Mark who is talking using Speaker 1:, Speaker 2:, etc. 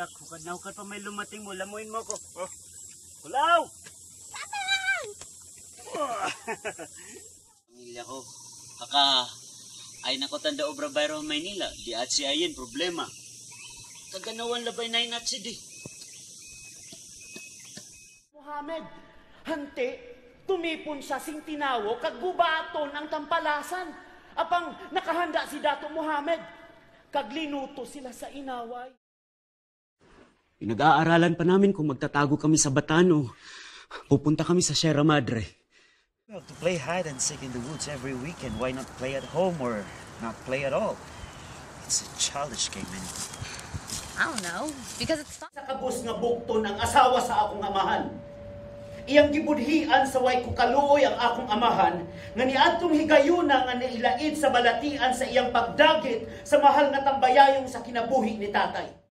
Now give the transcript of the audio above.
Speaker 1: dak, hukad na hukad pa may lumating mo, lamuin mo ko. Oh. Kulaw! Pamilya ko, kaka, ay nako tanda obra bayro Maynila, di at si ayin problema. Kaganawan labay na inat si di.
Speaker 2: Muhammad, hante, tumipon sa sing tinawo, kag gubaton ang tampalasan. Apang nakahanda si Dato Muhammad, kag linuto sila sa inaway.
Speaker 1: Pinag-aaralan pa namin kung magtatago kami sa Batano. Pupunta kami sa Sierra Madre.
Speaker 3: Well, to play hide and seek in the woods every weekend, why not play at home or not play at all? It's a childish game anyway.
Speaker 4: I don't know. Because it's fun.
Speaker 2: Sa kabus nga bukton ang asawa sa akong amahan. Iyang gibudhian sa way ko kaluoy ang akong amahan, nga niadtong higayuna nga nailaid sa balatian sa iyang pagdagit sa mahal nga tambayayong sa kinabuhi ni tatay.